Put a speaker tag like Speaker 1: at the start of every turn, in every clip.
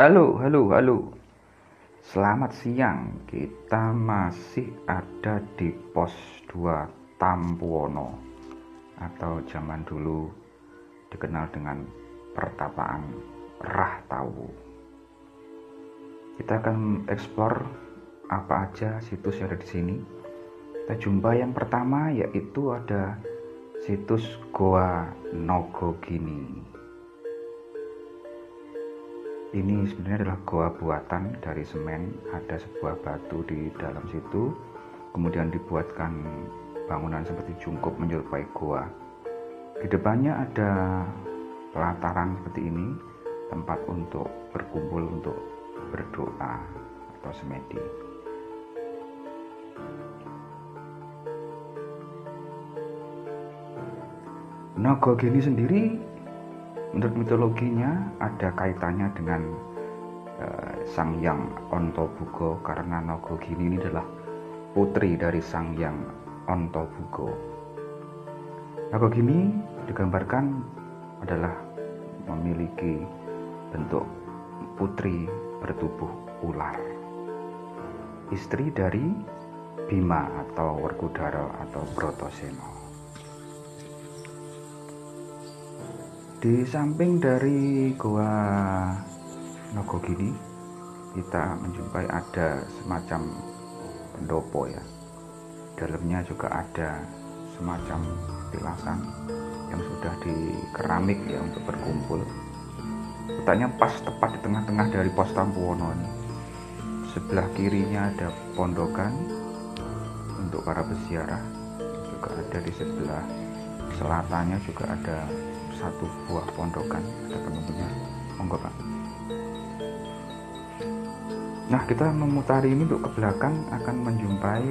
Speaker 1: Halo, halo, halo. Selamat siang. Kita masih ada di pos 2 Tampuono atau zaman dulu dikenal dengan pertapaan Rah Tawu. Kita akan eksplor apa aja situs yang ada di sini. Kita jumpa yang pertama yaitu ada situs Goa Nogogini ini sebenarnya adalah goa buatan dari semen. Ada sebuah batu di dalam situ. Kemudian dibuatkan bangunan seperti jungkup menyerupai goa. Di depannya ada pelataran seperti ini tempat untuk berkumpul untuk berdoa atau semedi. Nogo gini sendiri menurut mitologinya ada kaitannya dengan uh, Sang Yang Ontobugo karena Nogogini ini adalah putri dari Sang Yang Ontobugo. Nogogini digambarkan adalah memiliki bentuk putri bertubuh ular. Istri dari Bima atau Werkudara atau Brotoseno. Di samping dari Goa Nogogini kita menjumpai ada semacam pendopo ya. Dalamnya juga ada semacam tilasan yang sudah di keramik ya untuk berkumpul. Letaknya pas tepat di tengah-tengah dari pos Tampuwono ini. Sebelah kirinya ada pondokan untuk para peziarah. Juga ada di sebelah selatannya juga ada satu buah pondokan ada penunggunya. Monggo pak. Nah kita memutari ini untuk ke belakang akan menjumpai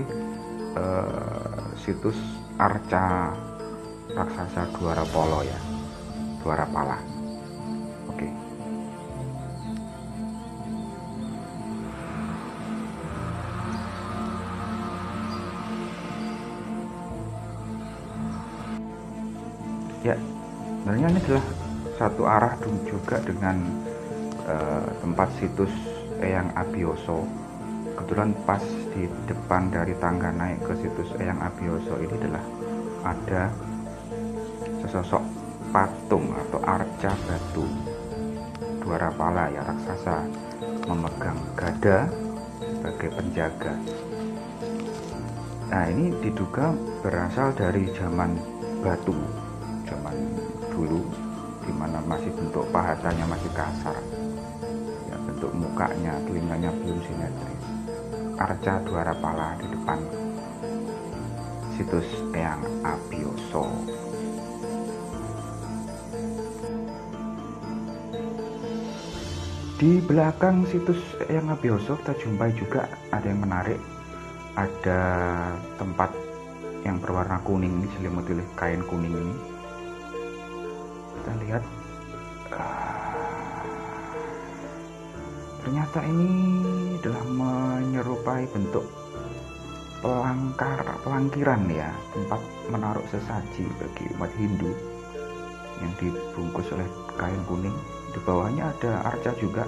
Speaker 1: uh, situs arca raksasa Duara Polo ya. Duara Pala. Oke. Ya sebenarnya ini adalah satu arah juga dengan uh, tempat situs Eyang Abioso. Kebetulan pas di depan dari tangga naik ke situs Eyang Abioso ini adalah ada sesosok patung atau arca batu dua pala ya raksasa memegang gada sebagai penjaga. Nah ini diduga berasal dari zaman batu dulu di mana masih bentuk pahasanya masih kasar. Ya bentuk mukanya telinganya belum simetris. Arca dua pala di depan. Situs yang Abioso. Di belakang situs yang Abioso kita jumpai juga ada yang menarik. Ada tempat yang berwarna kuning ini selimuti oleh kain kuning ini kita lihat. Uh, ternyata ini adalah menyerupai bentuk pelangkar pelangkiran ya. Tempat menaruh sesaji bagi umat Hindu yang dibungkus oleh kain kuning. Di bawahnya ada arca juga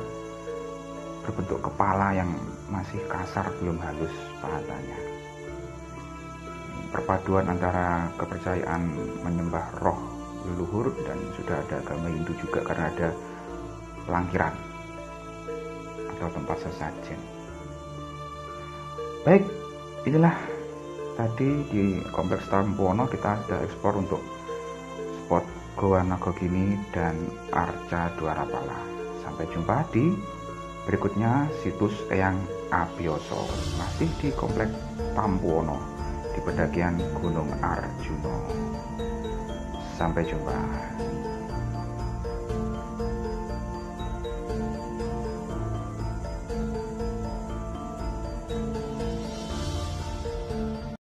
Speaker 1: berbentuk kepala yang masih kasar belum halus pahatanya perpaduan antara kepercayaan menyembah roh leluhur dan sudah ada agama Hindu juga karena ada pelangkiran atau tempat sesajen. Baik, inilah tadi di kompleks Tampono kita sudah ekspor untuk spot Goa Nagogini dan Arca Dwarapala. Sampai jumpa di berikutnya situs Eyang Abioso masih di kompleks Tampuono di pendakian Gunung Arjuno. Sampai jumpa.